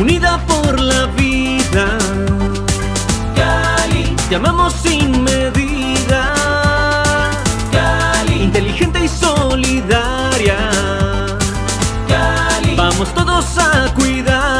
unida por la vida. Cali, Te amamos sin medida. Cali, Inteligente y solidaria. Cali, Vamos todos a cuidar.